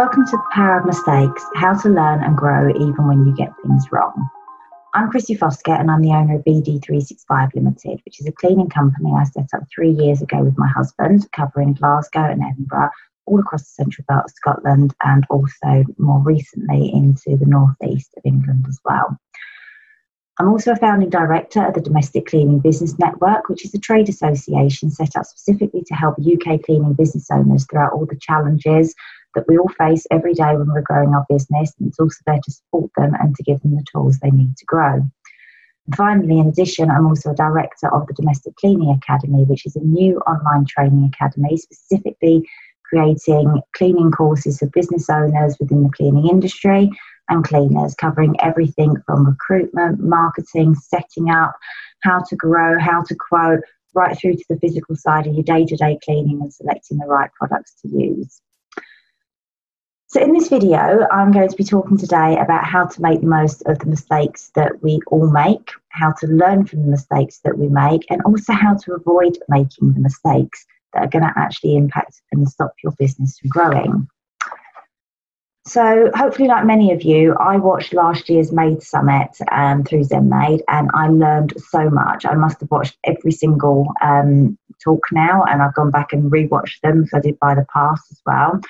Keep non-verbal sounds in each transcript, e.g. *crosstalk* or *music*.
Welcome to the Power of Mistakes How to Learn and Grow Even When You Get Things Wrong. I'm Krissi Foskett and I'm the owner of BD365 Limited, which is a cleaning company I set up three years ago with my husband, covering Glasgow and Edinburgh, all across the central belt of Scotland, and also more recently into the northeast of England as well. I'm also a founding director of the Domestic Cleaning Business Network, which is a trade association set up specifically to help UK cleaning business owners throughout all the challenges that we all face every day when we're growing our business. And it's also there to support them and to give them the tools they need to grow. Finally, in addition, I'm also a director of the Domestic Cleaning Academy, which is a new online training academy specifically creating cleaning courses for business owners within the cleaning industry and cleaners, covering everything from recruitment, marketing, setting up, how to grow, how to quote, right through to the physical side of your day to day cleaning and selecting the right products to use. So, in this video, I'm going to be talking today about how to make the most of the mistakes that we all make, how to learn from the mistakes that we make, and also how to avoid making the mistakes that are going to actually impact and stop your business from growing. So, hopefully, like many of you, I watched last year's Maid Summit um, through ZenMaid and I learned so much. I must have watched every single um, talk now and I've gone back and rewatched them because I did buy the pass as well.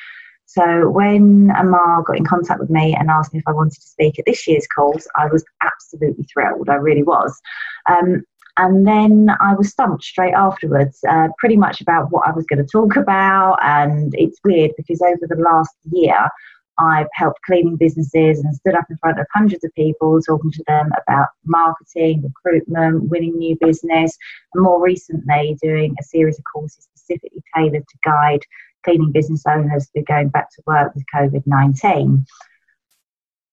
So, when Amar got in contact with me and asked me if I wanted to speak at this year's calls, I was absolutely thrilled. I really was. Um, and then I was stumped straight afterwards, uh, pretty much about what I was going to talk about. And it's weird because over the last year, I've helped cleaning businesses and stood up in front of hundreds of people talking to them about marketing, recruitment, winning new business, and more recently doing a series of courses specifically tailored to guide cleaning business owners who are going back to work with COVID 19.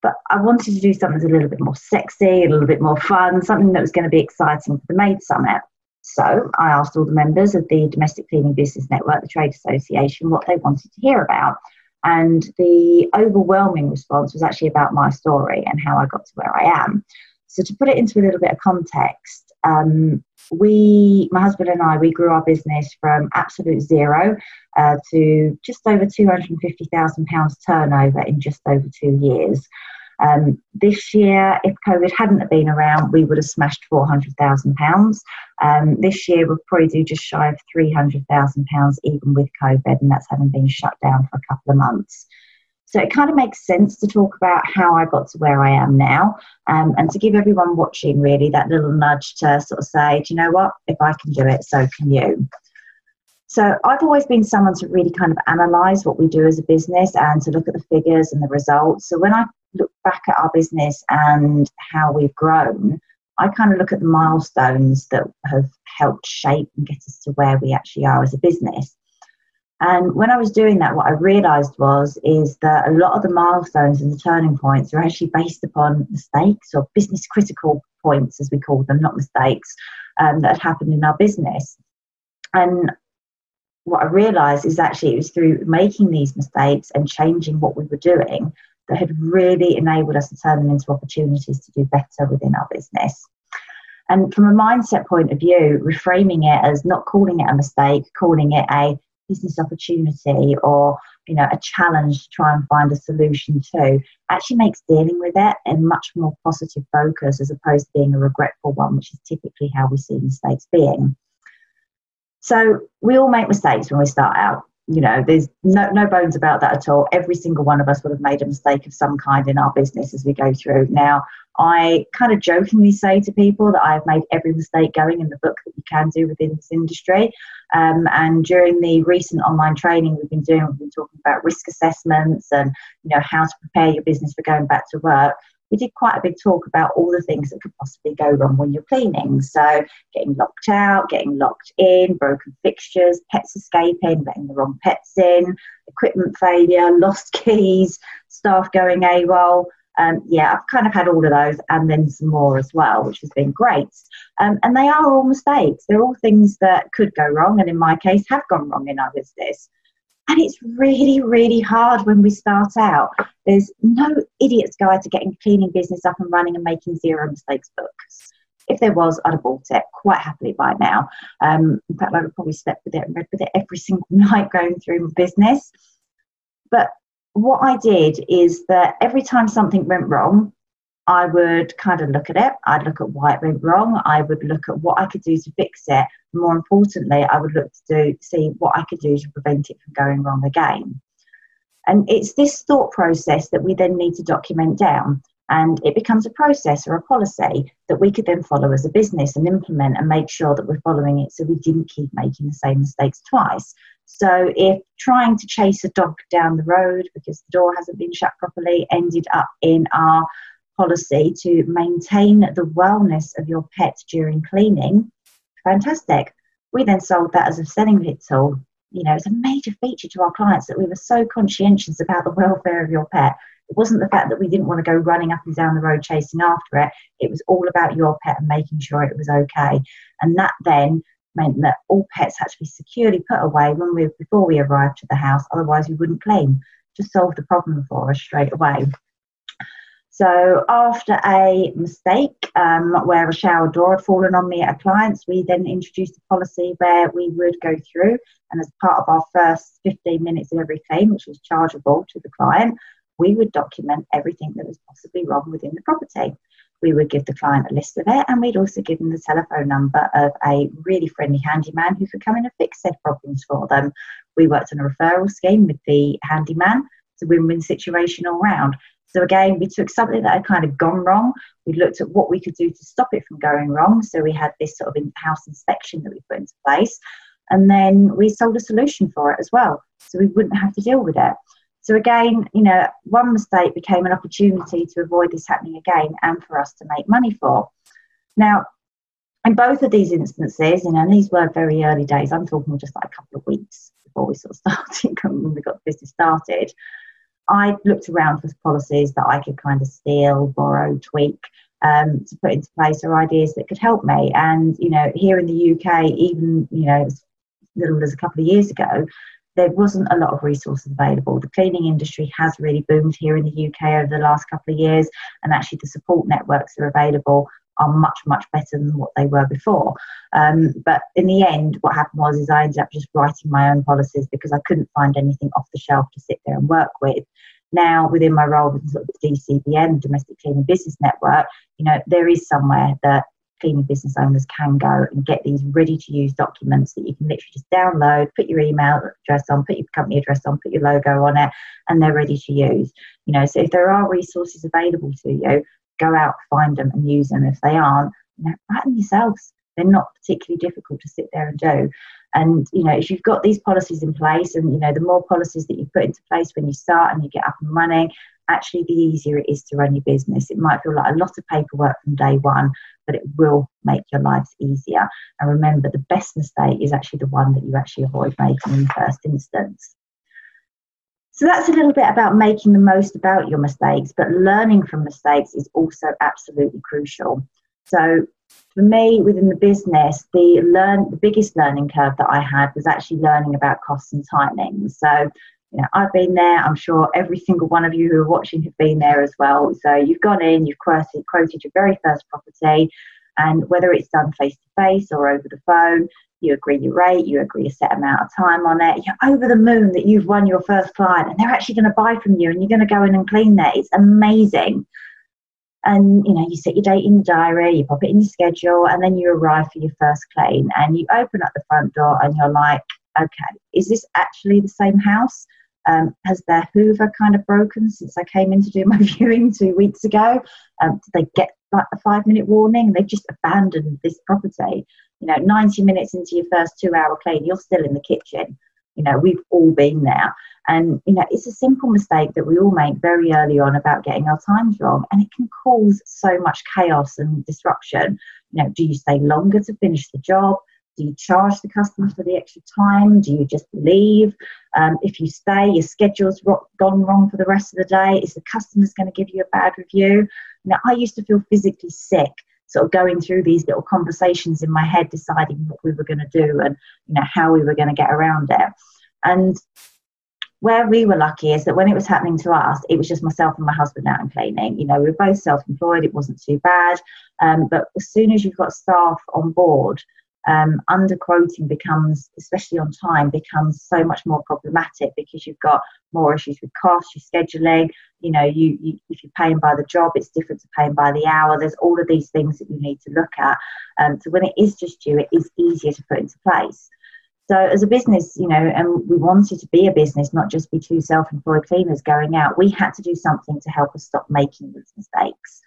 But I wanted to do something that's a little bit more sexy, a little bit more fun, something that was going to be exciting for the Maid Summit. So I asked all the members of the Domestic Cleaning Business Network, the Trade Association, what they wanted to hear about. And the overwhelming response was actually about my story and how I got to where I am. So, to put it into a little bit of context, um, we, my husband and I, we grew our business from absolute zero uh, to just over £250,000 turnover in just over two years. Um, this year, if COVID hadn't been around, we would have smashed £400,000. Um, this year, we'll probably do just shy of £300,000 even with COVID, and that's having been shut down for a couple of months. So it kind of makes sense to talk about how I got to where I am now um, and to give everyone watching really that little nudge to sort of say, do you know what? If I can do it, so can you. So I've always been someone to really kind of analyze what we do as a business and to look at the figures and the results. So when I look back at our business and how we've grown, I kind of look at the milestones that have helped shape and get us to where we actually are as a business. And when I was doing that, what I realized was is that a lot of the milestones and the turning points are actually based upon mistakes or business critical points, as we call them, not mistakes, um, that had happened in our business. And what I realized is actually it was through making these mistakes and changing what we were doing that had really enabled us to turn them into opportunities to do better within our business. And from a mindset point of view, reframing it as not calling it a mistake, calling it a business opportunity or you know a challenge to try and find a solution to actually makes dealing with it a much more positive focus as opposed to being a regretful one which is typically how we see mistakes being. So we all make mistakes when we start out you know, there's no, no bones about that at all. Every single one of us would have made a mistake of some kind in our business as we go through. Now, I kind of jokingly say to people that I've made every mistake going in the book that you can do within this industry. Um, and during the recent online training we've been doing, we've been talking about risk assessments and, you know, how to prepare your business for going back to work we did quite a big talk about all the things that could possibly go wrong when you're cleaning. So, getting locked out, getting locked in, broken fixtures, pets escaping, letting the wrong pets in, equipment failure, *laughs* lost keys, staff going AWOL. Um, yeah, I've kind of had all of those and then some more as well, which has been great. Um, and they are all mistakes. They're all things that could go wrong, and in my case, have gone wrong in our business. And it's really, really hard when we start out. There's no idiot's guide to getting cleaning business up and running and making zero mistakes books. If there was, I'd have bought it quite happily by now. Um, in fact, I'd probably slept with it and read with it every *laughs* single night going through my business. But what I did is that every time something went wrong, I would kind of look at it. I'd look at why it went wrong. I would look at what I could do to fix it. More importantly, I would look to do, see what I could do to prevent it from going wrong again. And it's this thought process that we then need to document down. And it becomes a process or a policy that we could then follow as a business and implement and make sure that we're following it so we didn't keep making the same mistakes twice. So if trying to chase a dog down the road because the door hasn't been shut properly ended up in our policy to maintain the wellness of your pet during cleaning, fantastic. We then sold that as a selling tool. You know, it's a major feature to our clients that we were so conscientious about the welfare of your pet. It wasn't the fact that we didn't want to go running up and down the road chasing after it. It was all about your pet and making sure it was okay. And that then meant that all pets had to be securely put away when we before we arrived to the house, otherwise we wouldn't clean. Just solve the problem for us straight away. So after a mistake um, where a shower door had fallen on me at a client's, we then introduced a policy where we would go through and as part of our first 15 minutes of every claim, which was chargeable to the client, we would document everything that was possibly wrong within the property. We would give the client a list of it and we'd also give them the telephone number of a really friendly handyman who could come in and fix said problems for them. We worked on a referral scheme with the handyman. It's a win-win situation all round. So again, we took something that had kind of gone wrong. We looked at what we could do to stop it from going wrong. So we had this sort of in-house inspection that we put into place, and then we sold a solution for it as well, so we wouldn't have to deal with it. So again, you know, one mistake became an opportunity to avoid this happening again, and for us to make money for. Now, in both of these instances, you know, and these were very early days. I'm talking just like a couple of weeks before we sort of *laughs* started when we got the business started. I looked around for policies that I could kind of steal, borrow, tweak um, to put into place or ideas that could help me. And, you know, here in the UK, even, you know, as little as a couple of years ago, there wasn't a lot of resources available. The cleaning industry has really boomed here in the UK over the last couple of years, and actually the support networks are available are much much better than what they were before. Um, but in the end, what happened was is I ended up just writing my own policies because I couldn't find anything off the shelf to sit there and work with. Now, within my role with sort of the DCBN, Domestic Cleaning Business Network, you know, there is somewhere that cleaning business owners can go and get these ready to use documents that you can literally just download, put your email address on, put your company address on, put your logo on it, and they're ready to use. You know, so if there are resources available to you, go out, find them, and use them. If they aren't, you know, write them yourselves. They're not particularly difficult to sit there and do. And you know, if you've got these policies in place, and you know, the more policies that you put into place when you start and you get up and running, actually, the easier it is to run your business. It might feel like a lot of paperwork from day one, but it will make your lives easier. And remember, the best mistake is actually the one that you actually avoid making in the first instance. So that's a little bit about making the most about your mistakes, but learning from mistakes is also absolutely crucial. So for me within the business, the learn the biggest learning curve that I had was actually learning about costs and timing. So you know, I've been there. I'm sure every single one of you who are watching have been there as well. So you've gone in, you've quoted, quoted your very first property, and whether it's done face to face or over the phone, you agree your rate, you agree a set amount of time on it. You're over the moon that you've won your first client and they're actually going to buy from you and you're going to go in and clean there. It's amazing. And you know, you set your date in the diary, you pop it in your schedule, and then you arrive for your first claim and you open up the front door and you're like, okay, is this actually the same house? Um, has their Hoover kind of broken since I came in to do *laughs* my viewing two weeks ago? Um, did they get like a five minute warning? They've just abandoned this property. You know, 90 minutes into your first two hour clean, you're still in the kitchen. You know, we've all been there. And, you know, it's a simple mistake that we all make very early on about getting our times wrong. And it can cause so much chaos and disruption. You know, do you stay longer to finish the job? Do you charge the customer for the extra time? Do you just leave? Um, if you stay, your schedule's ro- gone wrong for the rest of the day. Is the customer's going to give you a bad review? Now, I used to feel physically sick, sort of going through these little conversations in my head, deciding what we were going to do and you know how we were going to get around it. And where we were lucky is that when it was happening to us, it was just myself and my husband out and cleaning. You know, we were both self-employed; it wasn't too bad. Um, but as soon as you've got staff on board, um, underquoting becomes, especially on time, becomes so much more problematic because you've got more issues with cost, your scheduling. You know, you, you if you're paying by the job, it's different to paying by the hour. There's all of these things that you need to look at. Um, so when it is just you, it is easier to put into place. So as a business, you know, and we wanted to be a business, not just be two self-employed cleaners going out. We had to do something to help us stop making these mistakes.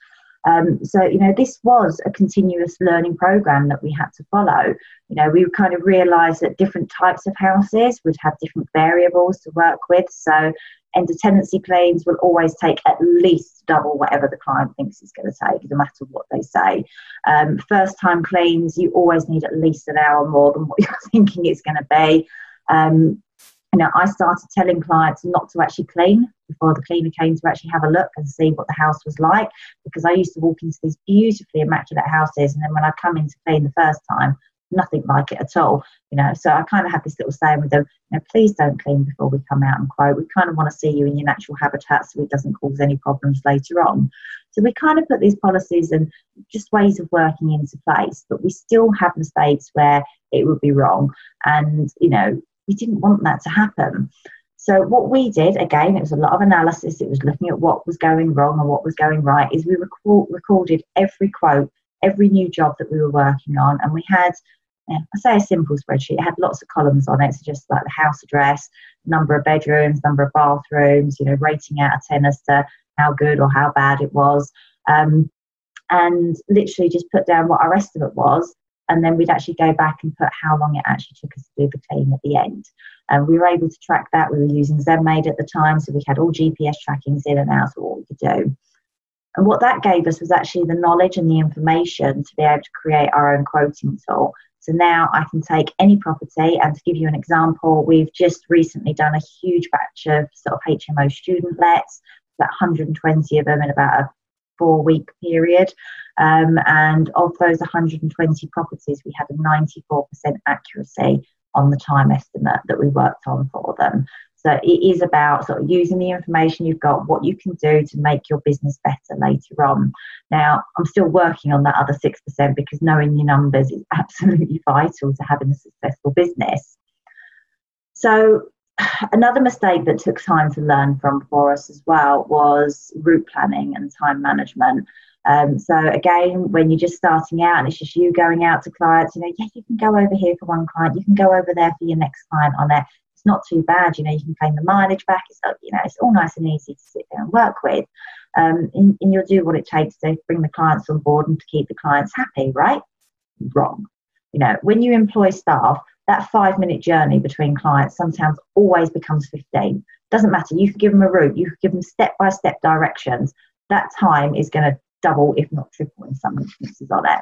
Um, so, you know, this was a continuous learning program that we had to follow. You know, we kind of realized that different types of houses would have different variables to work with. So, end of tenancy claims will always take at least double whatever the client thinks it's going to take, no matter what they say. Um, first time claims, you always need at least an hour more than what *laughs* you're thinking it's going to be. Um, you know, I started telling clients not to actually clean before the cleaner came to actually have a look and see what the house was like because I used to walk into these beautifully immaculate houses and then when I come in to clean the first time, nothing like it at all. You know, so I kind of had this little saying with them, you know, please don't clean before we come out and quote. We kind of want to see you in your natural habitat so it doesn't cause any problems later on. So we kind of put these policies and just ways of working into place, but we still have mistakes where it would be wrong. And, you know, we didn't want that to happen. So what we did, again, it was a lot of analysis. It was looking at what was going wrong and what was going right. Is we record, recorded every quote, every new job that we were working on, and we had, I say a simple spreadsheet. It had lots of columns on it, so just like the house address, number of bedrooms, number of bathrooms, you know, rating out of ten as to how good or how bad it was, um, and literally just put down what our estimate was and then we'd actually go back and put how long it actually took us to do the clean at the end. And we were able to track that. We were using ZenMaid at the time, so we had all GPS trackings in and out of what we could do. And what that gave us was actually the knowledge and the information to be able to create our own quoting tool. So now I can take any property, and to give you an example, we've just recently done a huge batch of sort of HMO student lets, about 120 of them in about a four week period. Um, and of those 120 properties, we had a 94% accuracy on the time estimate that we worked on for them. So it is about sort of using the information you've got, what you can do to make your business better later on. Now, I'm still working on that other 6% because knowing your numbers is *laughs* absolutely vital to having a successful business. So another mistake that took time to learn from for us as well was route planning and time management. Um, so again, when you're just starting out and it's just you going out to clients, you know, yeah, you can go over here for one client, you can go over there for your next client on it. It's not too bad, you know, you can claim the mileage back. It's you know, it's all nice and easy to sit there and work with. Um, and, and you'll do what it takes to bring the clients on board and to keep the clients happy, right? Wrong. You know, when you employ staff, that five minute journey between clients sometimes always becomes 15. Doesn't matter. You could give them a route, you could give them step by step directions. That time is going to double, if not triple, in some instances on it.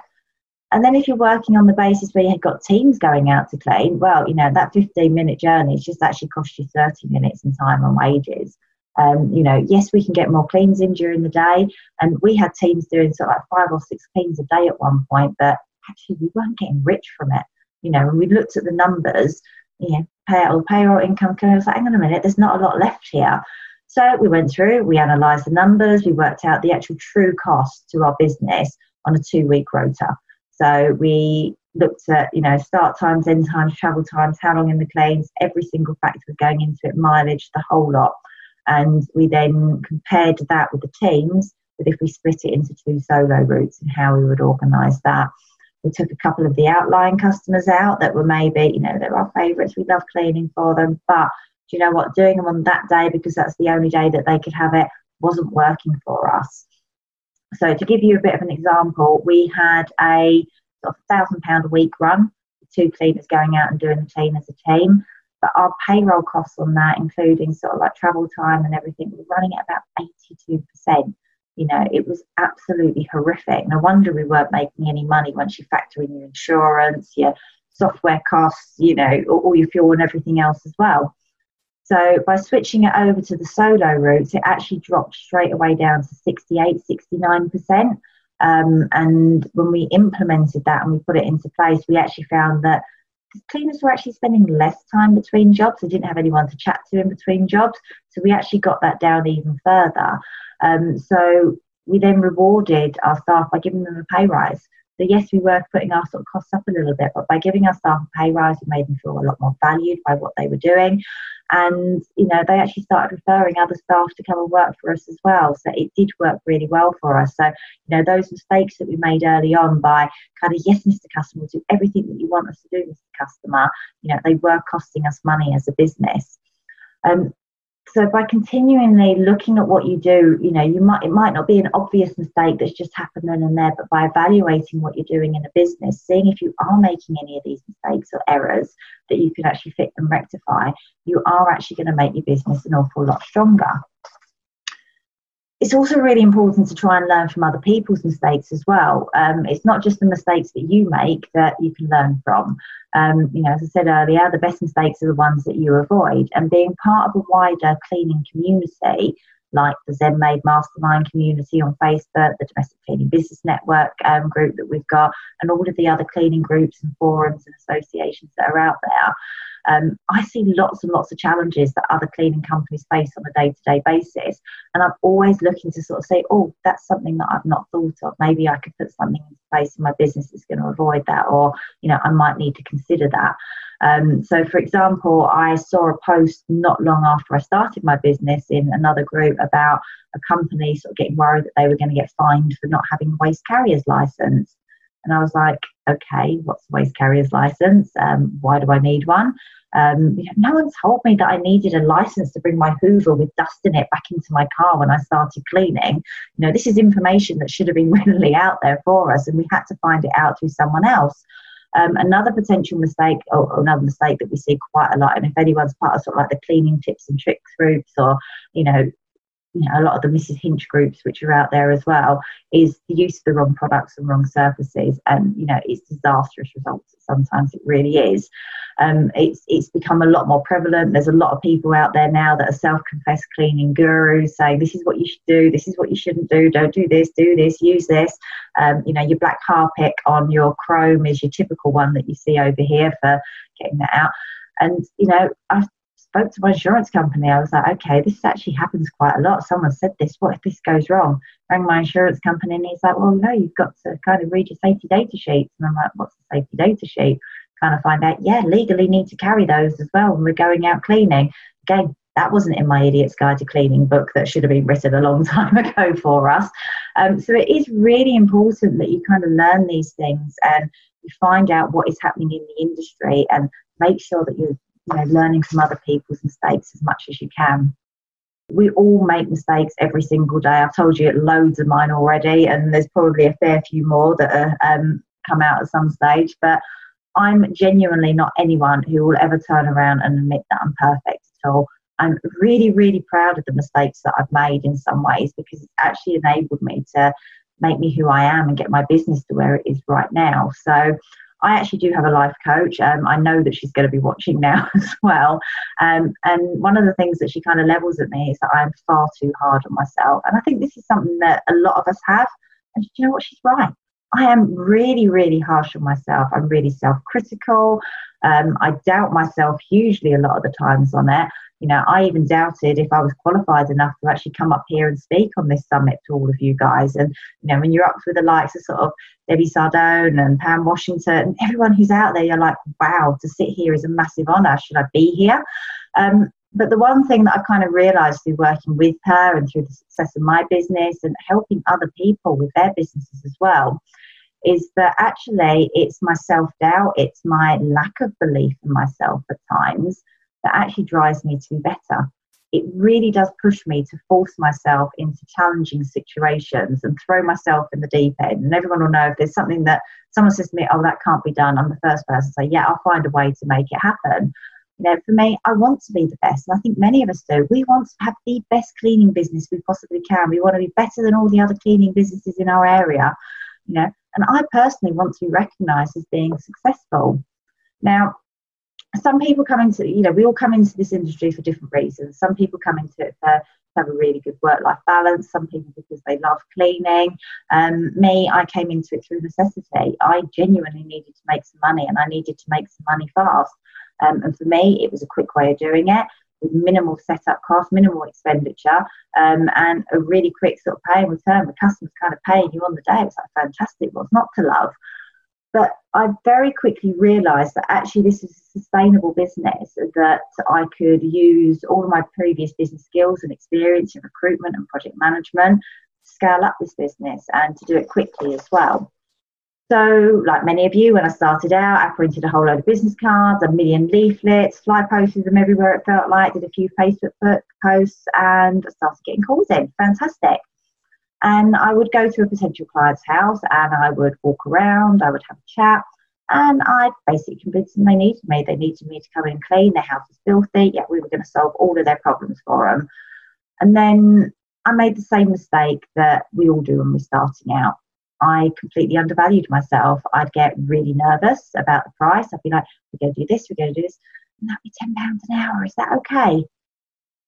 And then if you're working on the basis where you've got teams going out to clean, well, you know, that 15 minute journey has just actually cost you 30 minutes in time and wages. Um, you know, yes, we can get more cleans in during the day. And we had teams doing sort of like five or six cleans a day at one point, but actually we weren't getting rich from it you know, we looked at the numbers, you know, payroll, payroll income, I was like, hang on a minute, there's not a lot left here. So we went through, we analysed the numbers, we worked out the actual true cost to our business on a two week rota. So we looked at, you know, start times, end times, travel times, how long in the claims, every single factor going into it, mileage, the whole lot. And we then compared that with the teams, but if we split it into two solo routes and how we would organise that. We took a couple of the outlying customers out that were maybe, you know, they're our favourites. We love cleaning for them. But do you know what? Doing them on that day because that's the only day that they could have it wasn't working for us. So to give you a bit of an example, we had a thousand pound a week run, two cleaners going out and doing the clean as a team. But our payroll costs on that, including sort of like travel time and everything, were running at about 82%. You know, it was absolutely horrific. No wonder we weren't making any money once you factor in your insurance, your software costs, you know, all your fuel and everything else as well. So by switching it over to the solo routes, it actually dropped straight away down to 68, 69%. Um, and when we implemented that and we put it into place, we actually found that the cleaners were actually spending less time between jobs. They didn't have anyone to chat to in between jobs. So we actually got that down even further. Um, so we then rewarded our staff by giving them a pay rise. So yes, we were putting our sort of costs up a little bit, but by giving our staff a pay rise, we made them feel a lot more valued by what they were doing. And you know, they actually started referring other staff to come and work for us as well. So it did work really well for us. So you know, those mistakes that we made early on by kind of yes, Mr. Customer, do everything that you want us to do, Mr. Customer. You know, they were costing us money as a business. Um, so by continually looking at what you do you know you might it might not be an obvious mistake that's just happened then and there but by evaluating what you're doing in a business seeing if you are making any of these mistakes or errors that you can actually fix and rectify you are actually going to make your business an awful lot stronger it's also really important to try and learn from other people's mistakes as well. Um, it's not just the mistakes that you make that you can learn from. Um, you know, as I said earlier, the best mistakes are the ones that you avoid. And being part of a wider cleaning community, like the Zen ZenMaid Mastermind community on Facebook, the Domestic Cleaning Business Network um, group that we've got, and all of the other cleaning groups and forums and associations that are out there. Um, I see lots and lots of challenges that other cleaning companies face on a day to day basis. And I'm always looking to sort of say, oh, that's something that I've not thought of. Maybe I could put something in place in my business that's going to avoid that, or, you know, I might need to consider that. Um, so, for example, I saw a post not long after I started my business in another group about a company sort of getting worried that they were going to get fined for not having a waste carrier's license. And I was like, okay, what's the waste carrier's license? Um, why do I need one? Um, you know, no one told me that I needed a license to bring my Hoover with dust in it back into my car when I started cleaning. You know, this is information that should have been *laughs* readily out there for us, and we had to find it out through someone else. Um, another potential mistake, or, another mistake that we see quite a lot, and if anyone's part of sort of like the cleaning tips and tricks groups, or you know, you know, a lot of the Mrs. Hinch groups, which are out there as well, is the use of the wrong products and wrong surfaces, and you know, it's disastrous results. Sometimes it really is. Um, it's it's become a lot more prevalent. There's a lot of people out there now that are self-confessed cleaning gurus, saying this is what you should do, this is what you shouldn't do, don't do this, do this, use this. Um, you know, your black Harpic on your Chrome is your typical one that you see over here for getting that out. And you know, I've spoke to my insurance company. I was like, okay, this actually happens quite a lot. Someone said this. What if this goes wrong? Rang my insurance company, and he's like, well, no, you've got to kind of read your safety data sheets. And I'm like, what's the safety data sheet? Kind of find out, yeah, legally need to carry those as well when we're going out cleaning. Again, that wasn't in my Idiot's Guide to Cleaning book that should have been written a long *laughs* time ago for us. Um, so it is really important that you kind of learn these things and you find out what is happening in the industry and make sure that you're you know, learning from other people's mistakes as much as you can. We all make mistakes every single day. I've told you loads of mine already, and there's probably a fair few more that are, um, come out at some stage. But I'm genuinely not anyone who will ever turn around and admit that I'm perfect at all. I'm really, really proud of the mistakes that I've made in some ways because it's actually enabled me to make me who I am and get my business to where it is right now. So I actually do have a life coach. Um, I know that she's going to be watching now *laughs* as well. Um, and one of the things that she kind of levels at me is that I'm far too hard on myself. And I think this is something that a lot of us have. And you know what? She's right. I am really, really harsh on myself. I'm really self critical. Um, I doubt myself hugely a lot of the times on it you know, I even doubted if I was qualified enough to actually come up here and speak on this summit to all of you guys. And, you know, when you're up with the likes of sort of Debbie Sardone and Pam Washington, and everyone who's out there, you're like, wow, to sit here is a massive honour. Should I be here? Um, but the one thing that I've kind of realised through working with her and through the success of my business and helping other people with their businesses as well is that actually it's my self doubt, it's my lack of belief in myself at times that actually drives me to be better. It really does push me to force myself into challenging situations and throw myself in the deep end. And everyone will know if there's something that someone says to me, oh, that can't be done, I'm the first person to say, yeah, I'll find a way to make it happen. You know, for me, I want to be the best. And I think many of us do. We want to have the best cleaning business we possibly can. We want to be better than all the other cleaning businesses in our area. You know, and I personally want to be recognized as being successful. Now, some people come into you know we all come into this industry for different reasons some people come into it for have a really good work life balance some people because they love cleaning um, me i came into it through necessity i genuinely needed to make some money and i needed to make some money fast um, and for me it was a quick way of doing it with minimal setup cost, minimal expenditure, um, and a really quick sort of pay in return. The customer's kind of paying you on the day. It's like fantastic. What's not to love? But I very quickly realised that actually this is a sustainable business, that I could use all of my previous business skills and experience in recruitment and project management to scale up this business and to do it quickly as well. So, like many of you, when I started out, I printed a whole load of business cards, a million leaflets, fly posted them everywhere it felt like, did a few Facebook posts, and started getting calls in. Fantastic. And I would go to a potential client's house and I would walk around, I would have a chat, and I'd basically convince them they needed me. They needed me to come in and clean, their house was filthy, yet we were going to solve all of their problems for them. And then I made the same mistake that we all do when we're starting out. I completely undervalued myself. I'd get really nervous about the price. I'd be like, we're going to do this, we're going to do this. And that'd be £10 an hour. Is that okay?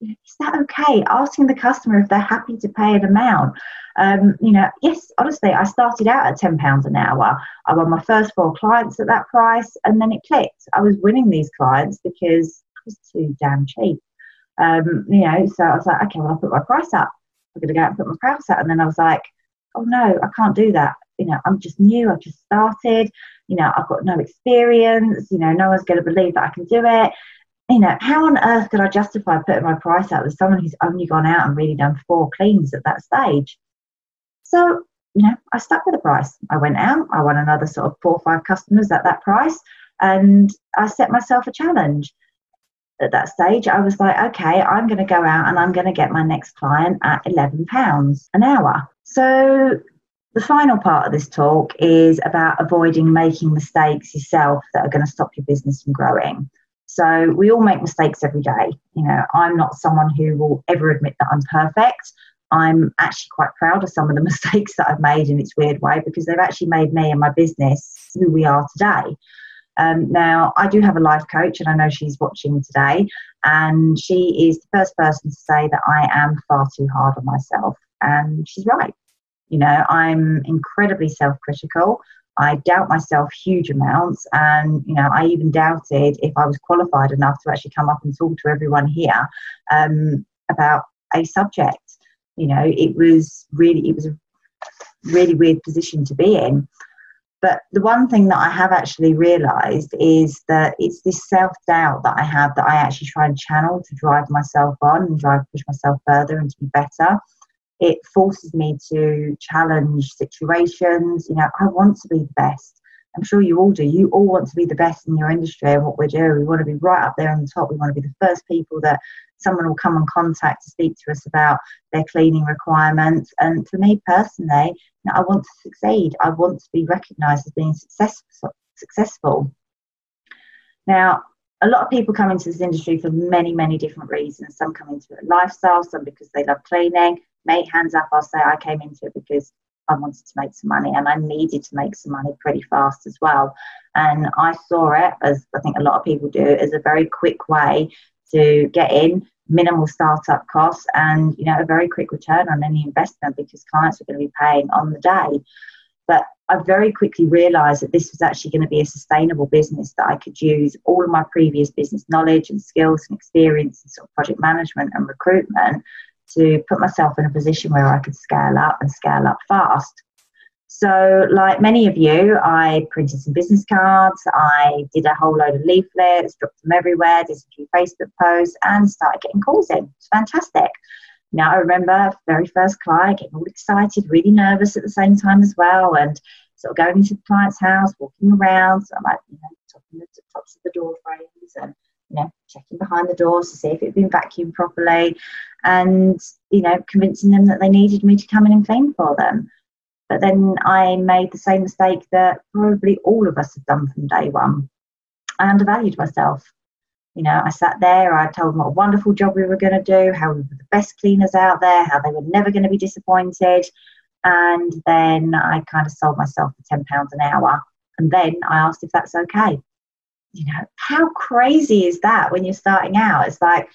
Is that okay? Asking the customer if they're happy to pay an amount. Um, you know, yes, honestly, I started out at £10 an hour. I won my first four clients at that price, and then it clicked. I was winning these clients because I was too damn cheap. Um, you know, so I was like, okay, well, I'll put my price up. I'm going to go out and put my price up. And then I was like, oh no, I can't do that. You know, I'm just new, I've just started, you know, I've got no experience, you know, no one's going to believe that I can do it. You know, how on earth could I justify putting my price out with someone who's only gone out and really done four cleans at that stage? So, you know, I stuck with the price. I went out, I won another sort of four or five customers at that price, and I set myself a challenge at that stage, I was like, okay, I'm going to go out and I'm going to get my next client at £11 an hour. So the final part of this talk is about avoiding making mistakes yourself that are going to stop your business from growing. So we all make mistakes every day. You know, I'm not someone who will ever admit that I'm perfect. I'm actually quite proud of some of the *laughs* mistakes that I've made in its weird way because they've actually made me and my business who we are today. Um, now, I do have a life coach, and I know she's watching today, and she is the first person to say that I am far too hard on myself. And she's right. You know, I'm incredibly self critical. I doubt myself huge amounts, and you know, I even doubted if I was qualified enough to actually come up and talk to everyone here um, about a subject. You know, it was really, it was a really weird position to be in. But the one thing that I have actually realized is that it's this self doubt that I have that I actually try and channel to drive myself on and drive push myself further and to be better it forces me to challenge situations. You know, I want to be the best. I'm sure you all do. You all want to be the best in your industry and what we're doing. We want to be right up there on the top. We want to be the first people that someone will come and contact to speak to us about their cleaning requirements. And for me personally, you know, I want to succeed. I want to be recognised as being successful. Successful. Now, a lot of people come into this industry for many, many different reasons. Some come into it lifestyle, some because they love cleaning. Mate, hands up, I'll say I came into it because I wanted to make some money and I needed to make some money pretty fast as well. And I saw it, as I think a lot of people do, as a very quick way to get in, minimal startup costs, and you know a very quick return on any investment because clients are going to be paying on the day. But I very quickly realized that this was actually going to be a sustainable business that I could use all of my previous business knowledge and skills and experience in sort of project management and recruitment to put myself in a position where I could scale up and scale up fast. So, like many of you, I printed some business cards, I did a whole load of leaflets, dropped them everywhere, did a few Facebook posts, and started getting calls in. It's fantastic. Now I remember very first client getting all excited, really nervous at the same time as well, and sort of going into the client's house, walking around. So I'm like, you know, topping the tops of the door frames and you know, checking behind the doors to see if it had been vacuumed properly, and you know, convincing them that they needed me to come in and clean for them. But then I made the same mistake that probably all of us have done from day one. I undervalued myself. You know, I sat there, I told them what a wonderful job we were going to do, how we were the best cleaners out there, how they were never going to be disappointed. And then I kind of sold myself for £10 an hour. And then I asked if that's okay. You know, how crazy is that when you're starting out? It's like,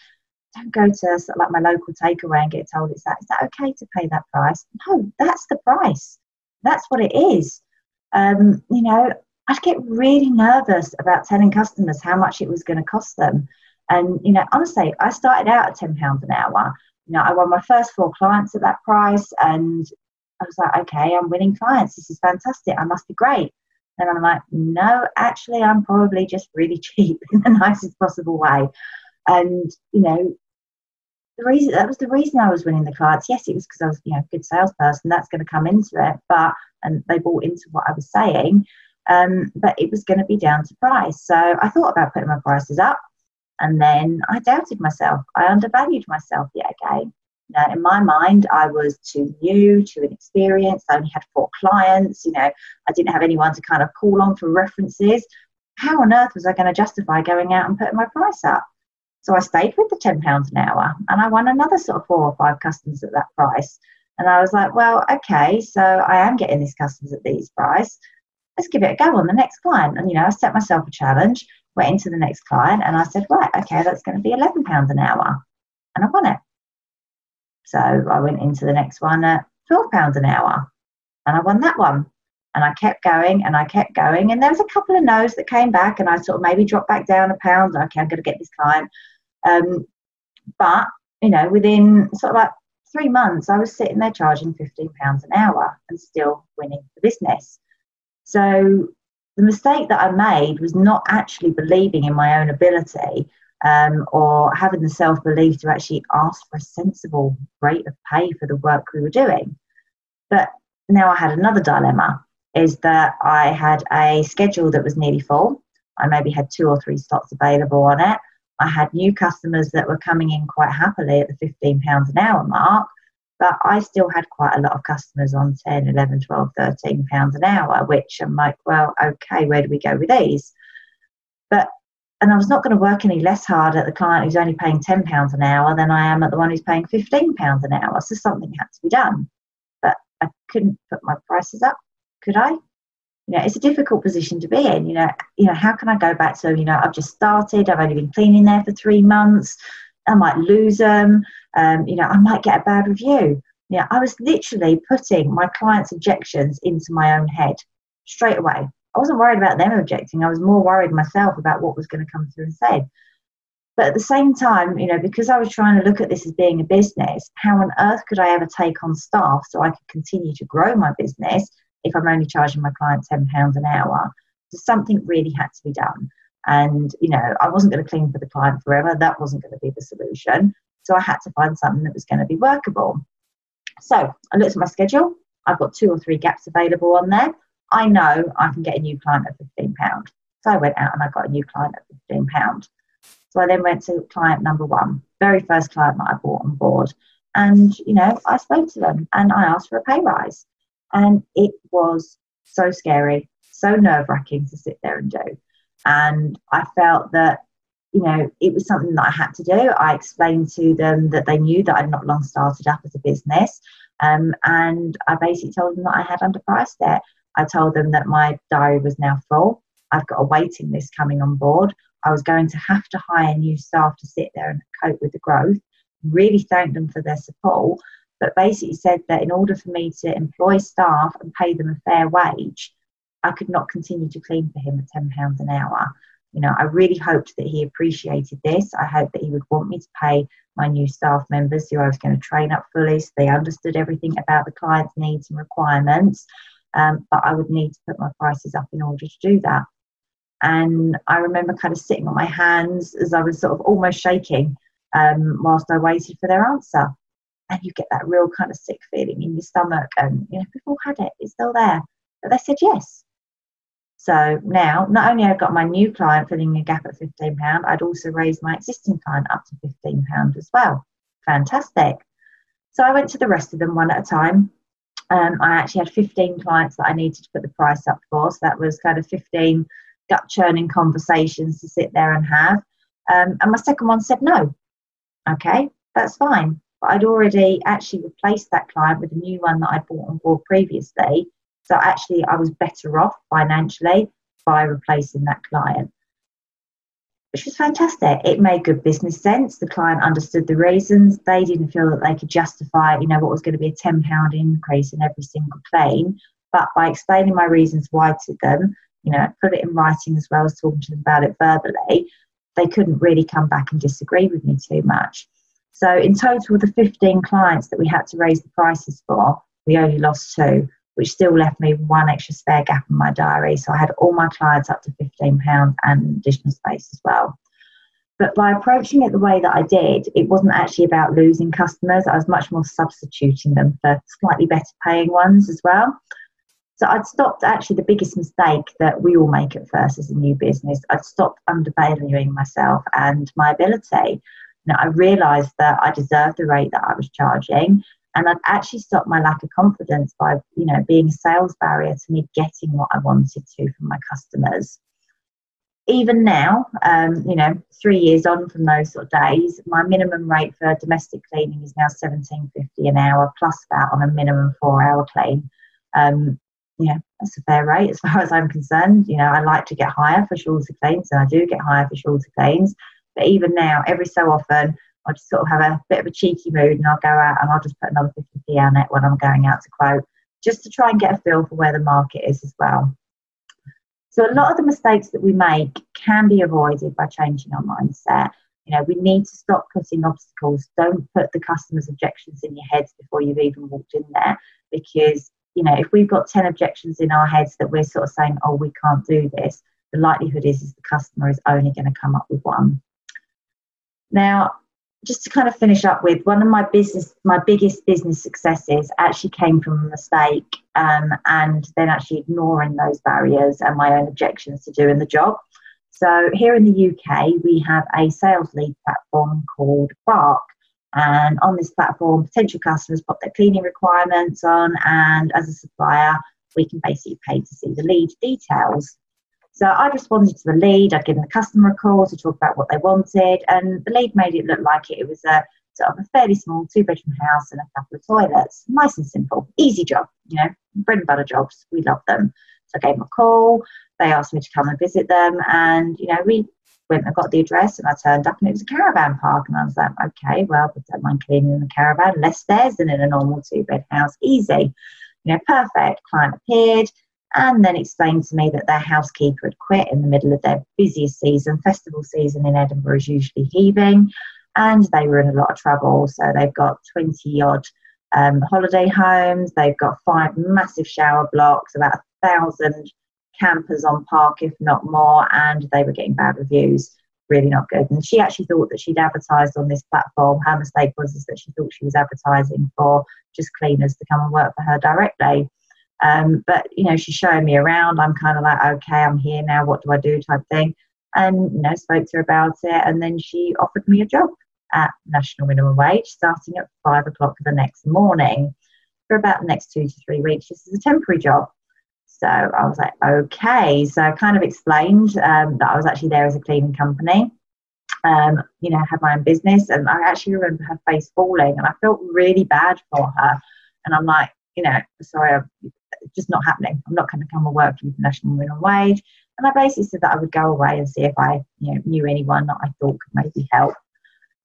don't go to like my local takeaway and get told it's that. Is that okay to pay that price? No, that's the price. That's what it is. Um, you know, I'd get really nervous about telling customers how much it was going to cost them. And, you know, honestly, I started out at £10 an hour. You know, I won my first four clients at that price and I was like, okay, I'm winning clients. This is fantastic. I must be great. And I'm like, no, actually, I'm probably just really *laughs* cheap in the nicest possible way. And, you know, the reason that was the reason I was winning the clients. Yes, it was because I was, you know, a good salesperson. That's going to come into it, but and they bought into what I was saying. Um, but it was going to be down to price. So I thought about putting my prices up, and then I doubted myself. I undervalued myself yet again. Now, in my mind, I was too new, too inexperienced. I only had four clients. You know, I didn't have anyone to kind of call on for references. How on earth was I going to justify going out and putting my price up? So I stayed with the £10 an hour and I won another sort of four or five customers at that price. And I was like, well, okay, so I am getting these customers at these price. Let's give it a go on the next client. And, you know, I set myself a challenge, went into the next client and I said, right, okay, that's going to be £11 an hour. And I won it. So I went into the next one at £12 an hour and I won that one. And I kept going and I kept going. And there was a couple of no's that came back and I sort of maybe dropped back down a pound. Okay, I'm going to get this client. Um, but, you know, within sort of like three months, I was sitting there charging £15 an hour and still winning the business. So the mistake that I made was not actually believing in my own ability um, or having the self belief to actually ask for a sensible rate of pay for the work we were doing. But now I had another dilemma is that I had a schedule that was nearly full. I maybe had two or three slots available on it. I had new customers that were coming in quite happily at the £15 an hour mark, but I still had quite a lot of customers on 10, 11, 12, 13 pounds an hour, which I'm like, well, okay, where do we go with these? But and I was not going to work any less hard at the client who's only paying £10 an hour than I am at the one who's paying £15 an hour. So something had to be done. But I couldn't put my prices up, could I? you know, it's a difficult position to be in. You know, you know, how can I go back? to, you know, I've just started. I've only been cleaning there for three months. I might lose them. Um, you know, I might get a bad review. You know, I was literally putting my clients' objections into my own head straight away. I wasn't worried about them objecting. I was more worried myself about what was going to come through and say. But at the same time, you know, because I was trying to look at this as being a business, how on earth could I ever take on staff so I could continue to grow my business if I'm only charging my client £10 an hour. So something really had to be done. And, you know, I wasn't going to clean for the client forever. That wasn't going to be the solution. So I had to find something that was going to be workable. So I looked at my schedule. I've got two or three gaps available on there. I know I can get a new client at £15. So I went out and I got a new client at £15. So I then went to client number one, very first client that I brought on board. And, you know, I spoke to them and I asked for a pay rise. And it was so scary, so nerve wracking to sit there and do. And I felt that, you know, it was something that I had to do. I explained to them that they knew that I'd not long started up as a business. Um, and I basically told them that I had underpriced it. I told them that my diary was now full. I've got a waiting list coming on board. I was going to have to hire new staff to sit there and cope with the growth. Really thanked them for their support but basically said that in order for me to employ staff and pay them a fair wage, I could not continue to clean for him at £10 an hour. You know, I really hoped that he appreciated this. I hoped that he would want me to pay my new staff members who I was going to train up fully so they understood everything about the client's needs and requirements. Um, but I would need to put my prices up in order to do that. And I remember kind of sitting on my hands as I was sort of almost shaking um, whilst I waited for their answer. And you get that real kind of sick feeling in your stomach and you know we've had it it's still there. But they said yes. So now not only i've got my new client filling a gap at 15 pound i'd also raised my existing client up to 15 pound as well. Fantastic. So i went to the rest of them one at a time um, i actually had 15 clients that i needed to put the price up for. So that was kind of 15 gut churning conversations to sit there and have. Um, and my second one said no. Okay that's fine. But I'd already actually replaced that client with a new one that I'd bought on board previously. So actually, I was better off financially by replacing that client, which was fantastic. It made good business sense. The client understood the reasons. They didn't feel that they could justify, you know, what was going to be a £10 increase in every single plane. But by explaining my reasons why to them, you know, put it in writing as well as talking to them about it verbally, they couldn't really come back and disagree with me too much. So, in total, the 15 clients that we had to raise the prices for, we only lost two, which still left me one extra spare gap in my diary. So, I had all my clients up to £15 and additional space as well. But by approaching it the way that I did, it wasn't actually about losing customers. I was much more substituting them for slightly better paying ones as well. So I'd stopped actually the biggest mistake that we all make at first as a new business. I'd stopped undervaluing myself and my ability. Now I realised that I deserved the rate that I was charging, and I'd actually stopped my lack of confidence by, you know, being a sales barrier to me getting what I wanted to from my customers. Even now, um, you know, three years on from those sort of days, my minimum rate for domestic cleaning is now seventeen fifty an hour plus that on a minimum four hour clean. Um, yeah, that's a fair rate as *laughs* far as I'm concerned. You know, I like to get higher for shorter claims, and I do get higher for shorter claims. But even now, every so often, I just sort of have a bit of a cheeky mood, and I'll go out and I'll just put another 50p on it when I'm going out to quote, just to try and get a feel for where the market is as well. So a lot of the mistakes that we make can be avoided by changing our mindset. You know, we need to stop putting obstacles. Don't put the customer's objections in your heads before you've even walked in there because you know, if we've got 10 objections in our heads that we're sort of saying, oh, we can't do this, the likelihood is, is the customer is only going to come up with one. Now, just to kind of finish up with one of my business, my biggest business successes actually came from a mistake um, and then actually ignoring those barriers and my own objections to doing the job. So here in the UK, we have a sales lead platform called Bark. And on this platform, potential customers pop their cleaning requirements on, and as a supplier, we can basically pay to see the lead details. So I'd responded to the lead, I'd given the customer a call to talk about what they wanted, and the lead made it look like it was a sort of a fairly small two bedroom house and a couple of toilets. Nice and simple, easy job, you know, bread and butter jobs. We love them. So I gave them a call. They asked me to come and visit them, and you know, we went and got the address and I turned up and it was a caravan park and I was like, okay, well, I don't mind cleaning in the caravan, less stairs than in a normal two bed house, easy. You know, perfect. Client appeared and then explained to me that their housekeeper had quit in the middle of their busiest season. Festival season in Edinburgh is usually heaving and they were in a lot of trouble. So they've got 20 odd um, holiday homes, they've got five massive shower blocks, about a thousand campers on park, if not more, and they were getting bad reviews. Really not good. And she actually thought that she'd advertised on this platform. Her mistake was is that she thought she was advertising for just cleaners to come and work for her directly. Um, but you know, she's showing me around. I'm kind of like, okay, I'm here now. What do I do? Type thing. And you know, spoke to her about it, and then she offered me a job at national minimum wage, starting at five o'clock the next morning for about the next two to three weeks. This is a temporary job. So I was like, okay. So I kind of explained um, that I was actually there as a cleaning company. Um, you know, had my own business, and I actually remember her face falling, and I felt really bad for her. And I'm like, you know, sorry, I'm just not happening. I'm not going to come and work for the national minimum wage. And I basically said that I would go away and see if I, you know, knew anyone that I thought could maybe help.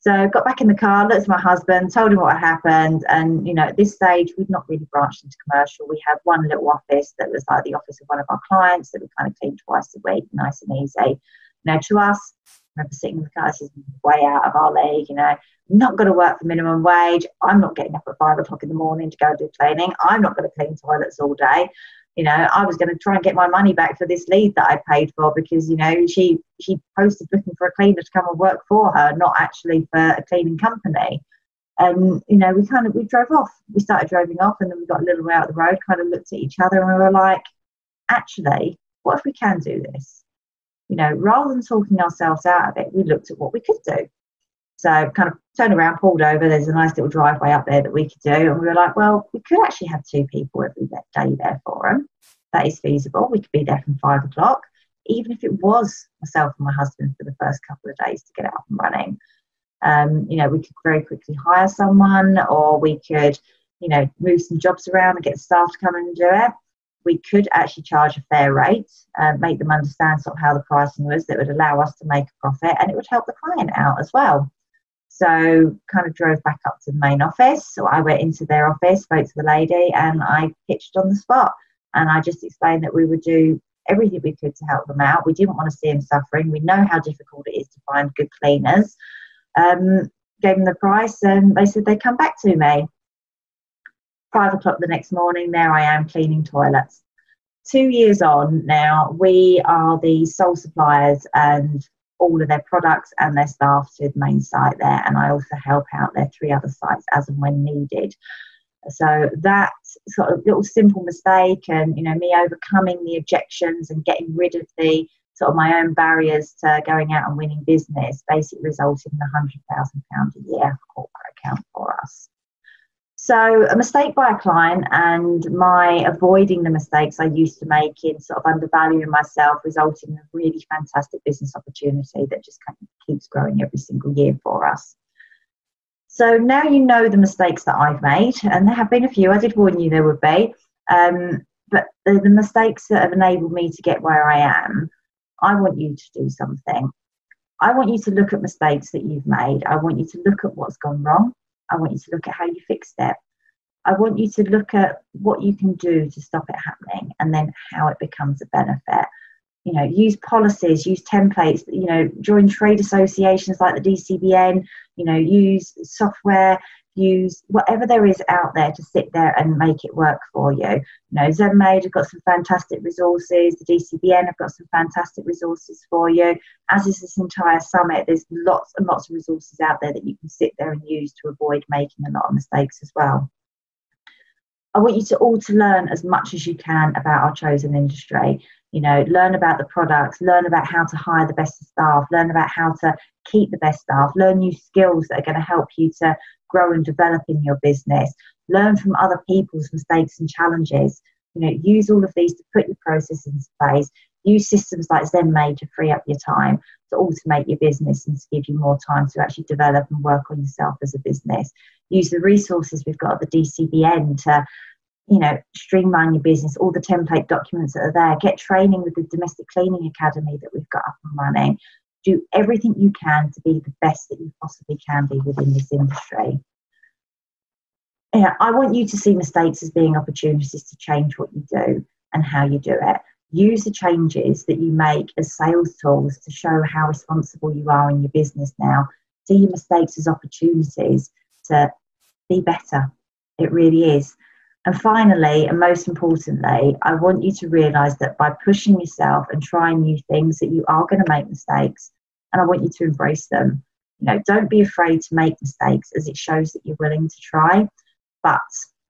So got back in the car, looked at my husband, told him what had happened, and you know, at this stage we'd not really branched into commercial. We had one little office that was like the office of one of our clients that we kind of cleaned twice a week, nice and easy. Know, to us, I remember sitting in the car, is way out of our league, you know, not going to work for minimum wage. I'm not getting up at five o'clock in the morning to go do cleaning. I'm not going to clean toilets all day you know, I was going to try and get my money back for this lead that I paid for because, you know, she she posted looking for a cleaner to come and work for her, not actually for a cleaning company. And you know, we kind of we drove off. We started driving off, and then we got a little way out of the road, kind of looked at each other, and we were like, actually, what if we can do this? You know, rather than talking ourselves out of it, we looked at what we could do. So kind of turned around, pulled over. There's a nice little driveway up there that we could do. And we were like, well, we could actually have two people every day there for them. That is feasible. We could be there from five o'clock, even if it was myself and my husband for the first couple of days to get it up and running. Um, you know, we could very quickly hire someone or we could, you know, move some jobs around and get staff to come and do it. We could actually charge a fair rate, uh, make them understand sort of how the pricing was that would allow us to make a profit and it would help the client out as well. So kind of drove back up to the main office. So I went into their office, spoke to the lady, and I pitched on the spot. And I just explained that we would do everything we could to help them out. We didn't want to see them suffering. We know how difficult it is to find good cleaners. Um, gave them the price, and they said they'd come back to me. Five o'clock the next morning, there I am cleaning toilets. Two years on now, we are the sole suppliers and all of their products and their staff to the main site there, and I also help out their three other sites as and when needed. So that sort of little simple mistake, and you know, me overcoming the objections and getting rid of the sort of my own barriers to going out and winning business, basically resulted in a hundred thousand pounds a year corporate account for us. So, a mistake by a client and my avoiding the mistakes I used to make in sort of undervaluing myself resulted in a really fantastic business opportunity that just kind of keeps growing every single year for us. So, now you know the mistakes that I've made, and there have been a few, I did warn you there would be, um, but the, the mistakes that have enabled me to get where I am, I want you to do something. I want you to look at mistakes that you've made. I want you to look at what's gone wrong. I want you to look at how you fixed it. I want you to look at what you can do to stop it happening and then how it becomes a benefit. You know, use policies, use templates, you know, join trade associations like the DCBN, you know, use software, use whatever there is out there to sit there and make it work for you. You know, ZenMaid have got some fantastic resources, the DCBN have got some fantastic resources for you, as is this entire summit. There's lots and lots of resources out there that you can sit there and use to avoid making a lot of mistakes as well. I want you to all to learn as much as you can about our chosen industry. You know, learn about the products, learn about how to hire the best staff, learn about how to keep the best staff, learn new skills that are going to help you to grow and develop in your business, learn from other people's mistakes and challenges. You know, use all of these to put your processes in place. Use systems like ZenMaid to free up your time to automate your business and to give you more time to actually develop and work on yourself as a business. Use the resources we've got at the DCBN to you know, streamline your business, all the template documents that are there, get training with the Domestic Cleaning Academy that we've got up and running. Do everything you can to be the best that you possibly can be within this industry. Yeah, I want you to see mistakes as being opportunities to change what you do and how you do it. Use the changes that you make as sales tools to show how responsible you are in your business now. See your mistakes as opportunities to be better. It really is. And finally, and most importantly, I want you to realize that by pushing yourself and trying new things, that you are going to make mistakes. And I want you to embrace them. You know, don't be afraid to make mistakes as it shows that you're willing to try. But,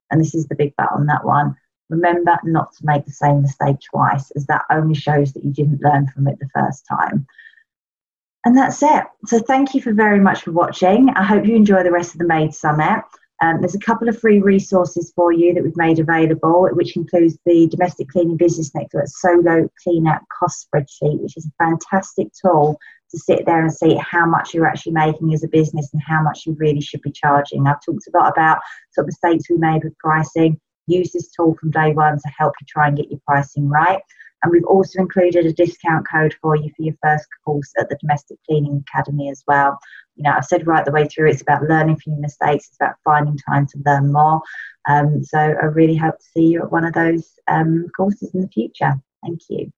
and this is the big but on that one, remember not to make the same mistake twice, as that only shows that you didn't learn from it the first time. And that's it. So thank you for very much for watching. I hope you enjoy the rest of the Maid Summit. Um, there's a couple of free resources for you that we've made available, which includes the Domestic Cleaning Business Network Solo Cleaner Cost Spreadsheet, which is a fantastic tool to sit there and see how much you're actually making as a business and how much you really should be charging. I've talked a lot about sort of mistakes we made with pricing. Use this tool from day one to help you try and get your pricing right. And we've also included a discount code for you for your first course at the Domestic Cleaning Academy as well. You know, I've said right the way through, it's about learning from your mistakes, it's about finding time to learn more. Um, so I really hope to see you at one of those um, courses in the future. Thank you.